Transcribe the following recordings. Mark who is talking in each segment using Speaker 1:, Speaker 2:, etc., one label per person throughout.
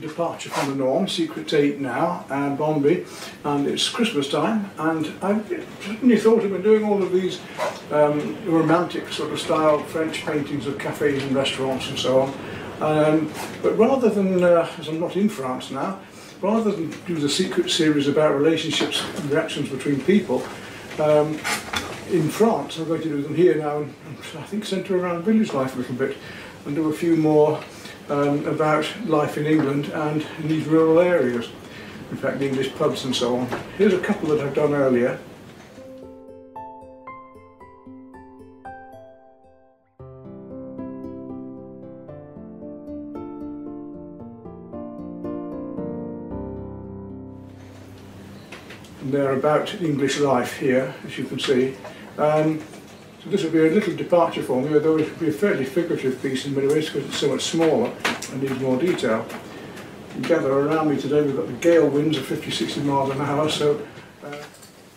Speaker 1: departure from the norm, secret to eat now, and Bonby, and it's Christmas time, and I suddenly thought been doing all of these um, romantic sort of style French paintings of cafes and restaurants and so on. Um, but rather than, uh, as I'm not in France now, rather than do the secret series about relationships and reactions between people, um, in France, I'm going to do them here now, and I think centre around village life a little bit, and do a few more um, about life in England and in these rural areas. In fact, the English pubs and so on. Here's a couple that I've done earlier. And they're about English life here, as you can see. Um, this will be a little departure for me, although it will be a fairly figurative piece in many ways because it's so much smaller and needs more detail. You gather around me today, we've got the gale winds of 50, 60 miles an hour, so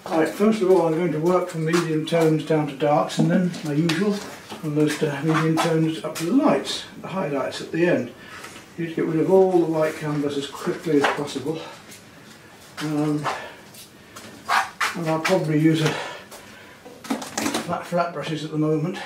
Speaker 1: uh, first of all I'm going to work from medium tones down to darks and then, my usual, from those to medium tones up to the lights, the highlights at the end. You need to get rid of all the white canvas as quickly as possible. Um, and I'll probably use a flat, flat brushes at the moment.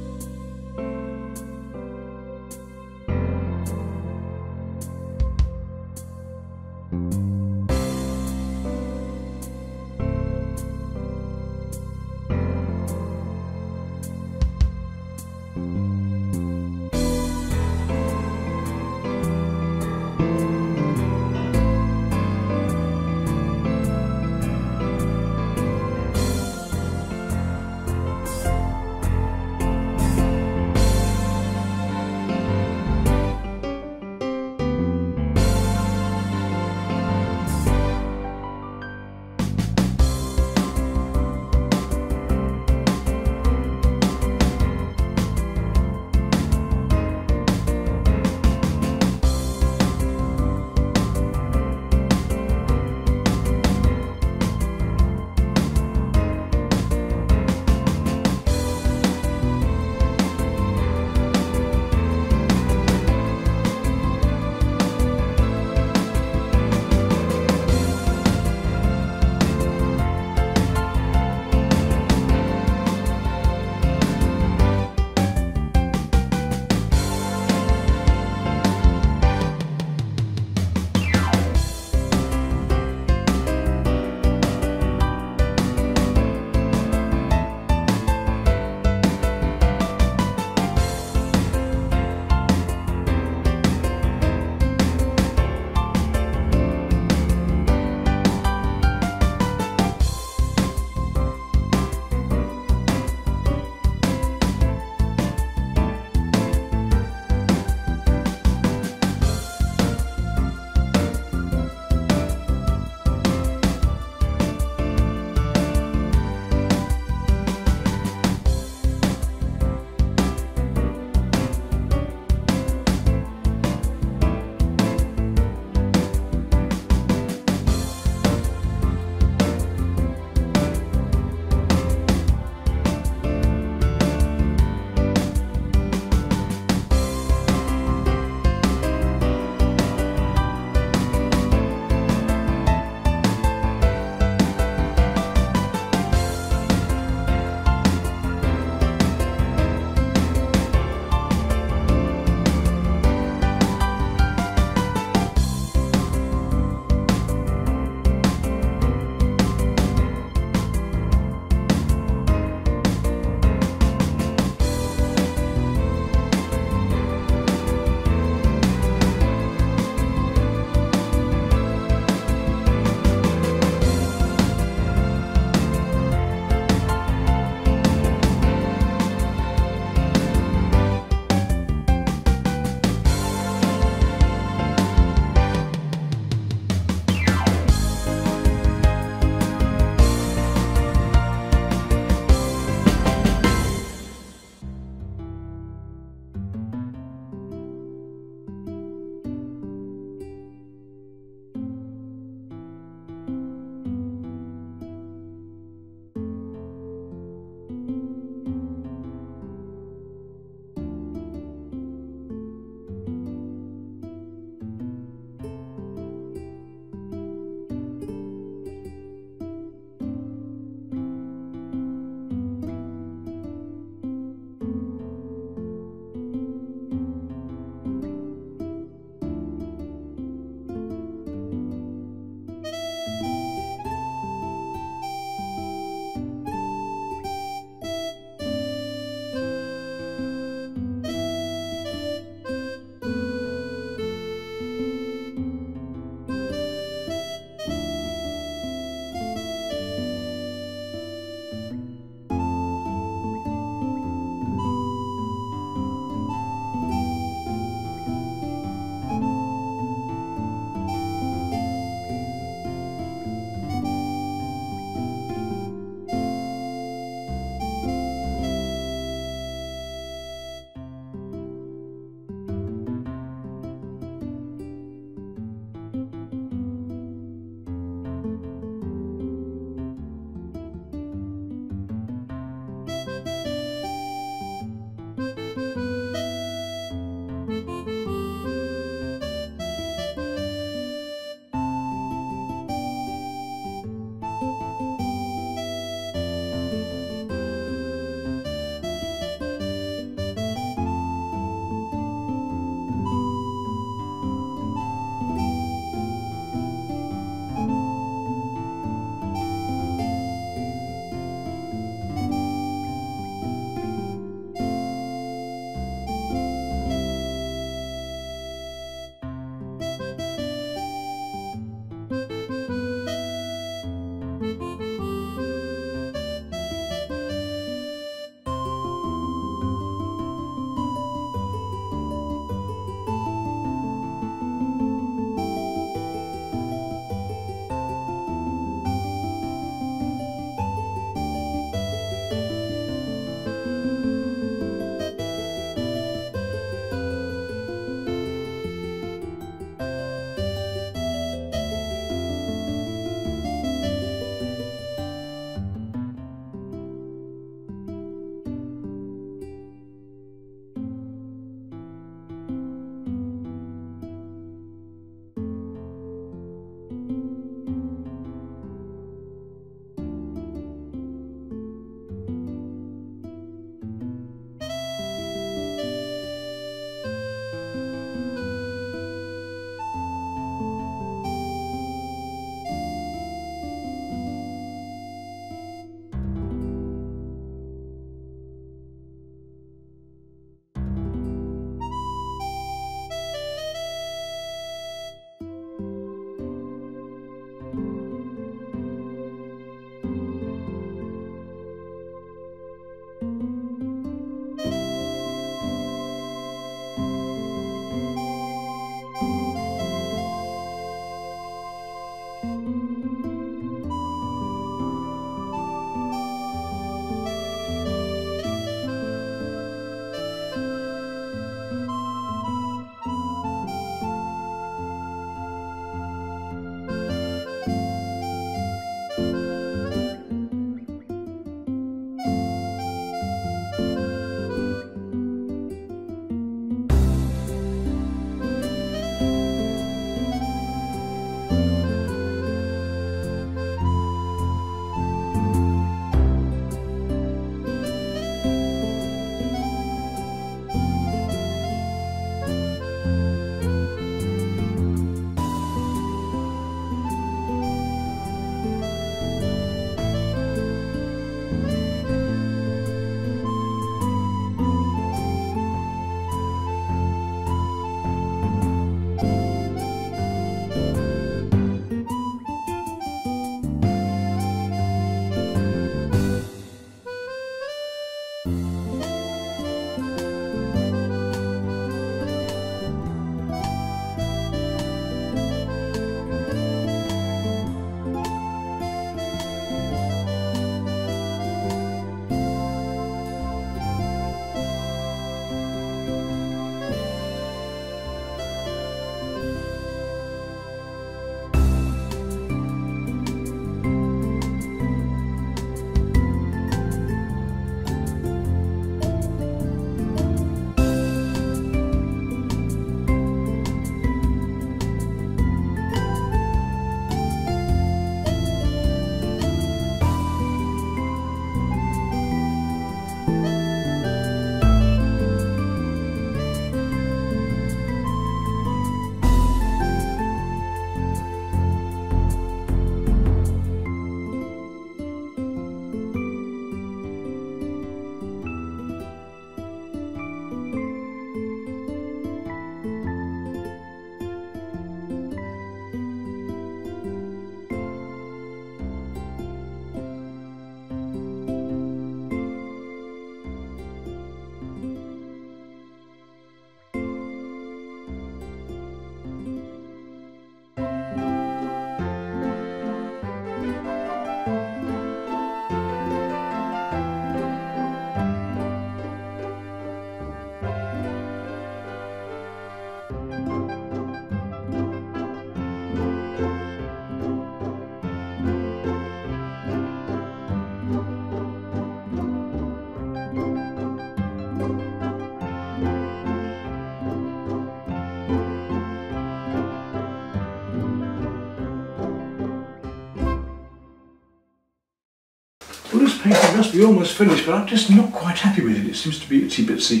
Speaker 1: Must almost finished but I'm just not quite happy with it. It seems to be itsy bitsy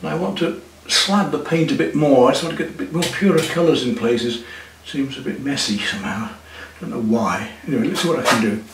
Speaker 1: and I want to slab the paint a bit more. I just want to get a bit more purer colours in places. Seems a bit messy somehow. I don't know why. Anyway, let's see what I can do.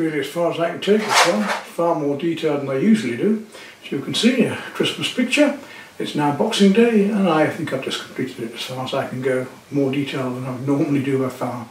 Speaker 1: Really as far as I can take one. Far more detailed than I usually do. As you can see, a Christmas picture. It's now Boxing Day, and I think I've just completed it as far as I can go. More detail than I normally do by far.